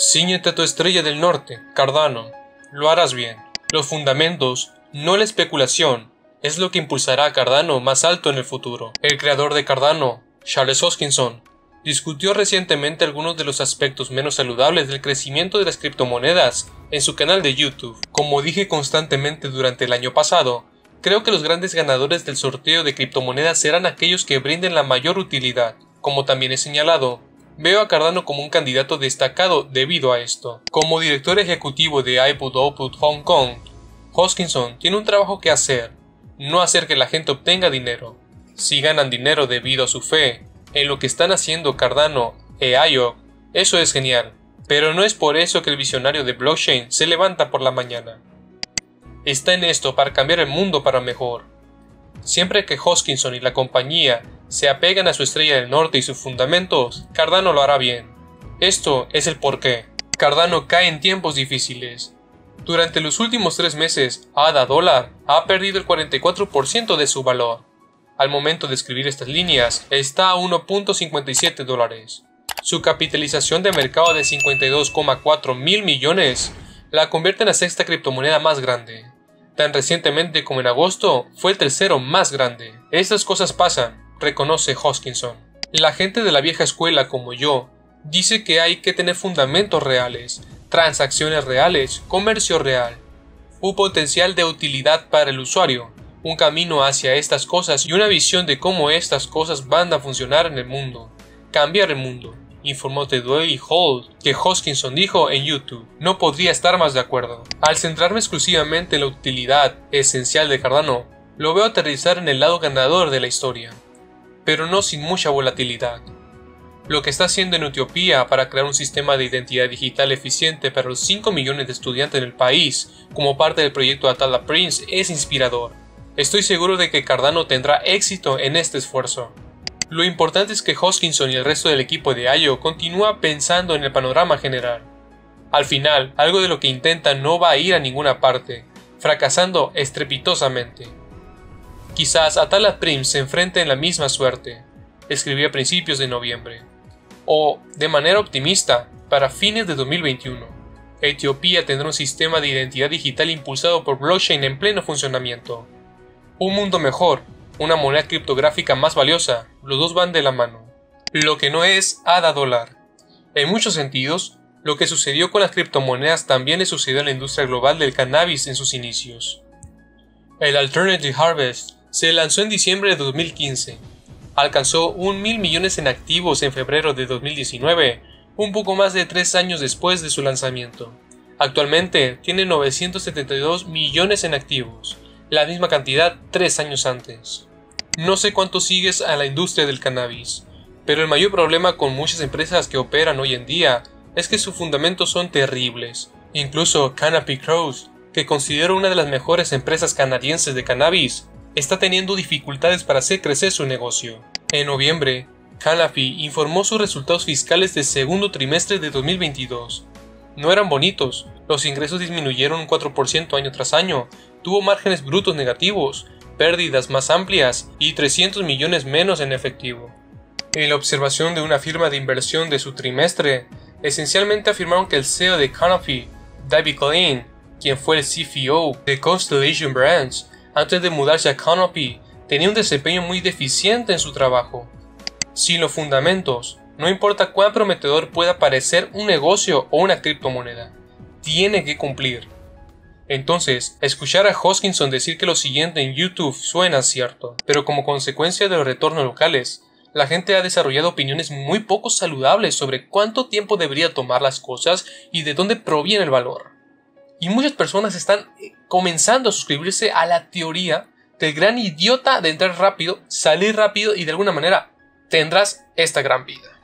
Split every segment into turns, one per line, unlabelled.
Cíñete a tu estrella del norte, Cardano. Lo harás bien. Los fundamentos, no la especulación, es lo que impulsará a Cardano más alto en el futuro. El creador de Cardano, Charles Hoskinson, discutió recientemente algunos de los aspectos menos saludables del crecimiento de las criptomonedas en su canal de YouTube. Como dije constantemente durante el año pasado, creo que los grandes ganadores del sorteo de criptomonedas serán aquellos que brinden la mayor utilidad. Como también he señalado, Veo a Cardano como un candidato destacado debido a esto. Como director ejecutivo de iPod Output Hong Kong, Hoskinson tiene un trabajo que hacer, no hacer que la gente obtenga dinero. Si ganan dinero debido a su fe en lo que están haciendo Cardano e IOC, eso es genial, pero no es por eso que el visionario de blockchain se levanta por la mañana. Está en esto para cambiar el mundo para mejor. Siempre que Hoskinson y la compañía se apegan a su estrella del norte y sus fundamentos, Cardano lo hará bien. Esto es el porqué. Cardano cae en tiempos difíciles. Durante los últimos tres meses, ADA dólar ha perdido el 44% de su valor. Al momento de escribir estas líneas, está a 1.57 dólares. Su capitalización de mercado de 52,4 mil millones la convierte en la sexta criptomoneda más grande. Tan recientemente como en agosto, fue el tercero más grande. Estas cosas pasan, reconoce Hoskinson. La gente de la vieja escuela como yo dice que hay que tener fundamentos reales, transacciones reales, comercio real, un potencial de utilidad para el usuario, un camino hacia estas cosas y una visión de cómo estas cosas van a funcionar en el mundo, cambiar el mundo, informó The Daily Hall, que Hoskinson dijo en YouTube. No podría estar más de acuerdo. Al centrarme exclusivamente en la utilidad esencial de Cardano, lo veo aterrizar en el lado ganador de la historia pero no sin mucha volatilidad. Lo que está haciendo en Etiopía para crear un sistema de identidad digital eficiente para los 5 millones de estudiantes en el país, como parte del proyecto Atala Prince, es inspirador. Estoy seguro de que Cardano tendrá éxito en este esfuerzo. Lo importante es que Hoskinson y el resto del equipo de IO continúa pensando en el panorama general. Al final, algo de lo que intentan no va a ir a ninguna parte, fracasando estrepitosamente. Quizás Atala Prim se enfrente en la misma suerte, escribió a principios de noviembre. O, de manera optimista, para fines de 2021, Etiopía tendrá un sistema de identidad digital impulsado por blockchain en pleno funcionamiento. Un mundo mejor, una moneda criptográfica más valiosa, los dos van de la mano. Lo que no es ADA dólar. En muchos sentidos, lo que sucedió con las criptomonedas también le sucedió a la industria global del cannabis en sus inicios. El Alternative Harvest se lanzó en diciembre de 2015. Alcanzó un mil millones en activos en febrero de 2019, un poco más de tres años después de su lanzamiento. Actualmente tiene 972 millones en activos, la misma cantidad tres años antes. No sé cuánto sigues a la industria del cannabis, pero el mayor problema con muchas empresas que operan hoy en día es que sus fundamentos son terribles. Incluso Canopy Crows, que considero una de las mejores empresas canadienses de cannabis, está teniendo dificultades para hacer crecer su negocio. En noviembre, Canopy informó sus resultados fiscales del segundo trimestre de 2022. No eran bonitos, los ingresos disminuyeron un 4% año tras año, tuvo márgenes brutos negativos, pérdidas más amplias y 300 millones menos en efectivo. En la observación de una firma de inversión de su trimestre, esencialmente afirmaron que el CEO de Canopy, David Klein, quien fue el CFO de Constellation Brands, antes de mudarse a Canopy, tenía un desempeño muy deficiente en su trabajo. Sin los fundamentos, no importa cuán prometedor pueda parecer un negocio o una criptomoneda, tiene que cumplir. Entonces, escuchar a Hoskinson decir que lo siguiente en YouTube suena cierto, pero como consecuencia de los retornos locales, la gente ha desarrollado opiniones muy poco saludables sobre cuánto tiempo debería tomar las cosas y de dónde proviene el valor. Y muchas personas están eh, comenzando a suscribirse a la teoría del gran idiota de entrar rápido, salir rápido y de alguna manera tendrás esta gran vida.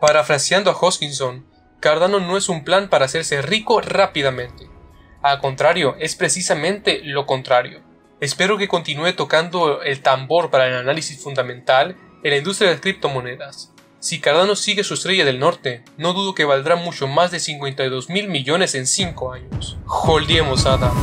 Parafraseando a Hoskinson, Cardano no es un plan para hacerse rico rápidamente. Al contrario, es precisamente lo contrario. Espero que continúe tocando el tambor para el análisis fundamental en la industria de las criptomonedas. Si Cardano sigue su estrella del norte, no dudo que valdrá mucho más de 52 mil millones en 5 años. Adam.